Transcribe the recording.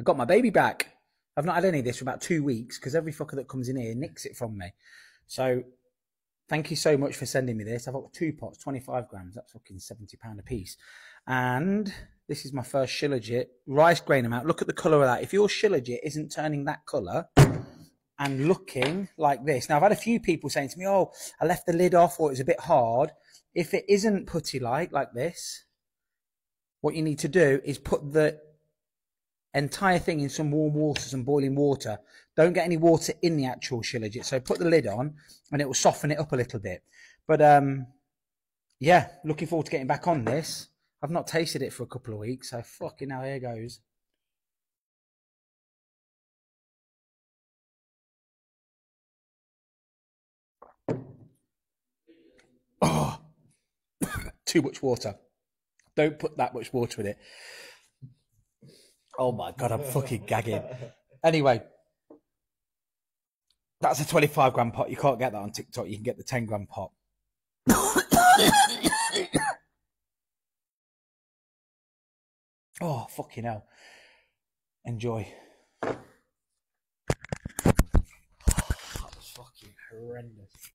I got my baby back. I've not had any of this for about two weeks because every fucker that comes in here nicks it from me. So thank you so much for sending me this. I've got two pots, 25 grams. That's fucking 70 pound a piece. And this is my first Shilajit rice grain amount. Look at the colour of that. If your Shilajit isn't turning that colour and looking like this. Now, I've had a few people saying to me, oh, I left the lid off or it was a bit hard. If it isn't putty like, like this, what you need to do is put the entire thing in some warm water, some boiling water. Don't get any water in the actual shilajit. So put the lid on and it will soften it up a little bit. But um, yeah, looking forward to getting back on this. I've not tasted it for a couple of weeks, so fucking hell, here goes. Oh, too much water. Don't put that much water in it. Oh my god, I'm fucking gagging. Anyway, that's a 25 gram pot. You can't get that on TikTok. You can get the 10 gram pot. oh, fucking hell. Enjoy. that was fucking horrendous.